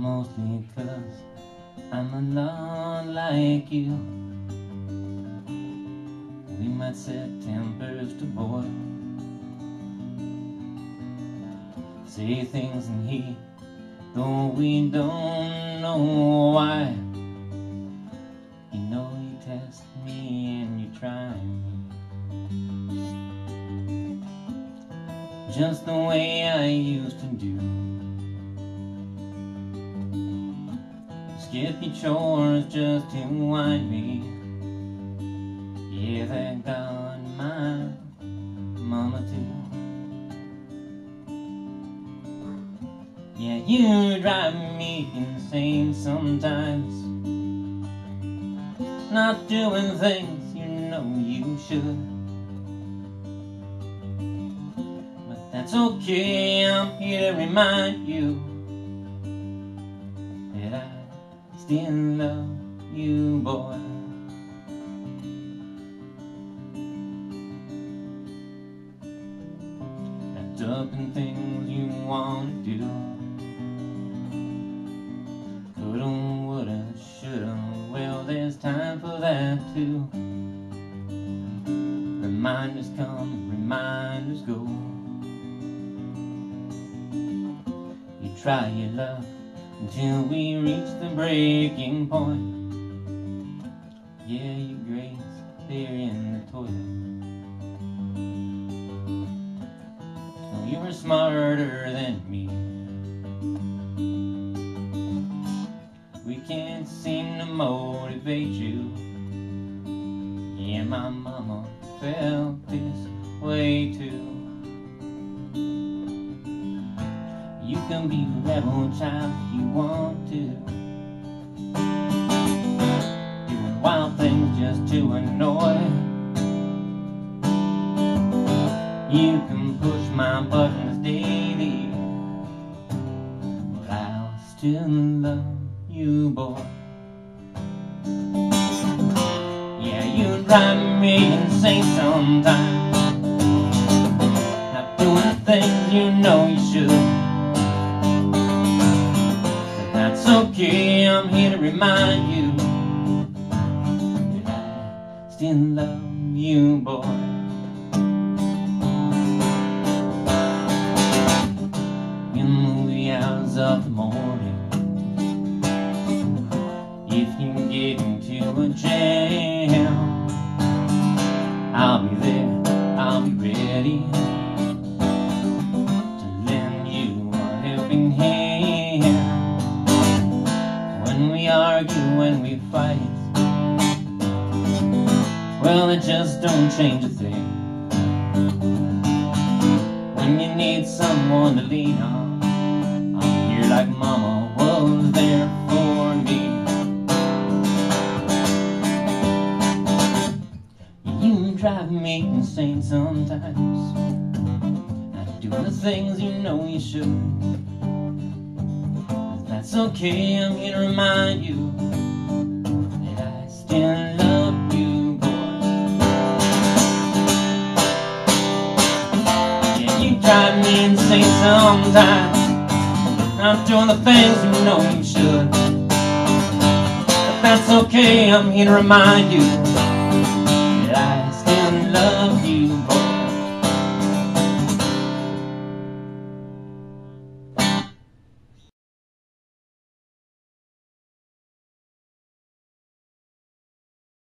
Mostly cause I'm alone like you. We might set tempers to boil Say things in heat Though we don't know why. You know you test me and you try me. Just the way I used to do Skip your chores just to wind me. Yeah, that got my mama too? Yeah, you drive me insane sometimes. Not doing things you know you should. But that's okay, I'm here to remind you still love you, boy. Wrapped up in things you want to do. Coulda, woulda, shoulda, well, there's time for that too. Reminders come, reminders go. You try your luck until we reach the breaking point. Yeah, your grades, they're in the toilet. Oh, you were smarter than me. We can't seem to motivate you. Yeah, my mama felt this way too. You can be a rebel child if you want to. Doing wild things just to annoy. You can push my buttons daily. But I'll still love you, boy. Yeah, you drive me insane sometimes. Not doing things you know you okay, I'm here to remind you. That I still love you, boy. In the hours of the morning, if you get into a jam, I'll be there, I'll be ready to lend you a helping hand Well, it just don't change a thing. When you need someone to lean on, I'm here like Mama was there for me. You drive me insane sometimes. Not doing the things you know you should. That's okay, I'm here to remind you that I still Drive me insane sometimes. Not doing the things you know you should. But that's okay, I'm here to remind you that I still love you, boy.